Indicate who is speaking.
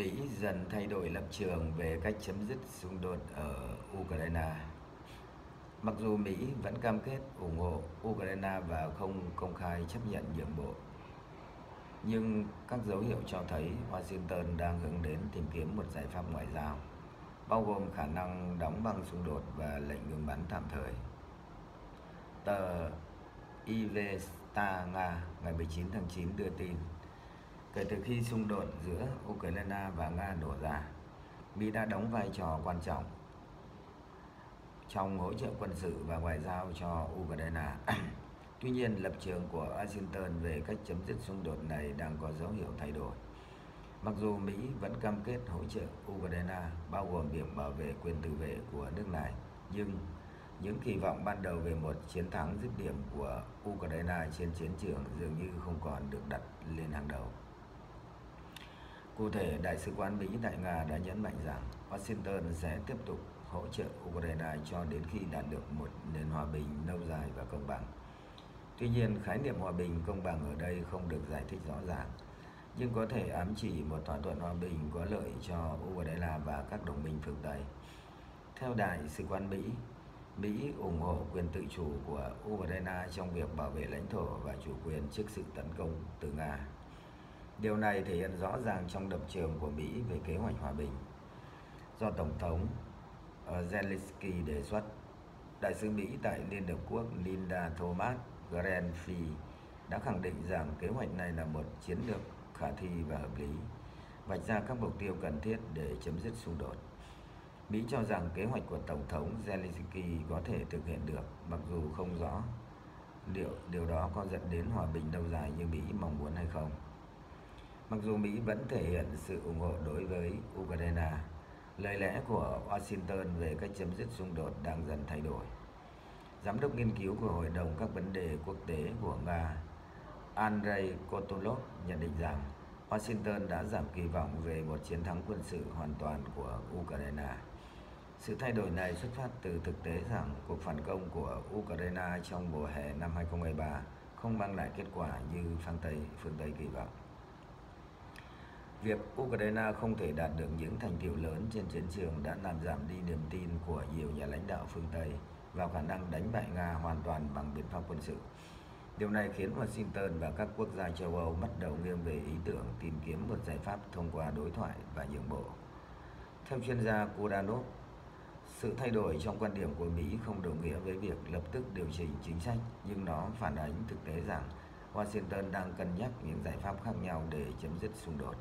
Speaker 1: Mỹ dần thay đổi lập trường về cách chấm dứt xung đột ở Ukraine. Mặc dù Mỹ vẫn cam kết ủng hộ Ukraine và không công khai chấp nhận nhượng bộ, nhưng các dấu hiệu cho thấy Washington đang hướng đến tìm kiếm một giải pháp ngoại giao, bao gồm khả năng đóng băng xung đột và lệnh ngừng bắn tạm thời. Tờ Ivesta Nga ngày 19 tháng 9 đưa tin Kể từ khi xung đột giữa Ukraine và Nga nổ ra, Mỹ đã đóng vai trò quan trọng trong hỗ trợ quân sự và ngoại giao cho Ukraine. Tuy nhiên, lập trường của Washington về cách chấm dứt xung đột này đang có dấu hiệu thay đổi. Mặc dù Mỹ vẫn cam kết hỗ trợ Ukraine, bao gồm việc bảo vệ quyền tự vệ của nước này, nhưng những kỳ vọng ban đầu về một chiến thắng dứt điểm của Ukraine trên chiến trường dường như không còn được đặt lên hàng đầu. Cụ thể, Đại sứ quán Mỹ tại Nga đã nhấn mạnh rằng Washington sẽ tiếp tục hỗ trợ Ukraine cho đến khi đạt được một nền hòa bình lâu dài và công bằng. Tuy nhiên, khái niệm hòa bình công bằng ở đây không được giải thích rõ ràng, nhưng có thể ám chỉ một thỏa thuận hòa bình có lợi cho Ukraine và các đồng minh phương Tây. Theo Đại sứ quán Mỹ, Mỹ ủng hộ quyền tự chủ của Ukraine trong việc bảo vệ lãnh thổ và chủ quyền trước sự tấn công từ Nga. Điều này thể hiện rõ ràng trong lập trường của Mỹ về kế hoạch hòa bình do Tổng thống ờ, Zelensky đề xuất. Đại sứ Mỹ tại Liên Hợp Quốc Linda Thomas Greenfield đã khẳng định rằng kế hoạch này là một chiến lược khả thi và hợp lý, vạch ra các mục tiêu cần thiết để chấm dứt xung đột. Mỹ cho rằng kế hoạch của Tổng thống Zelensky có thể thực hiện được, mặc dù không rõ liệu điều đó có dẫn đến hòa bình lâu dài như Mỹ mong muốn hay không. Mặc dù Mỹ vẫn thể hiện sự ủng hộ đối với Ukraine, lời lẽ của Washington về cách chấm dứt xung đột đang dần thay đổi. Giám đốc nghiên cứu của Hội đồng các vấn đề quốc tế của Nga, Andrei Kotolov nhận định rằng Washington đã giảm kỳ vọng về một chiến thắng quân sự hoàn toàn của Ukraine. Sự thay đổi này xuất phát từ thực tế rằng cuộc phản công của Ukraine trong mùa hè năm 2023 không mang lại kết quả như phương Tây, phương Tây kỳ vọng. Việc Ukraine không thể đạt được những thành tiệu lớn trên chiến trường đã làm giảm đi niềm tin của nhiều nhà lãnh đạo phương Tây vào khả năng đánh bại Nga hoàn toàn bằng biện pháp quân sự. Điều này khiến Washington và các quốc gia châu Âu bắt đầu nghiêng về ý tưởng tìm kiếm một giải pháp thông qua đối thoại và nhượng bộ. Theo chuyên gia Kudanov, sự thay đổi trong quan điểm của Mỹ không đồng nghĩa với việc lập tức điều chỉnh chính sách, nhưng nó phản ánh thực tế rằng Washington đang cân nhắc những giải pháp khác nhau để chấm dứt xung đột.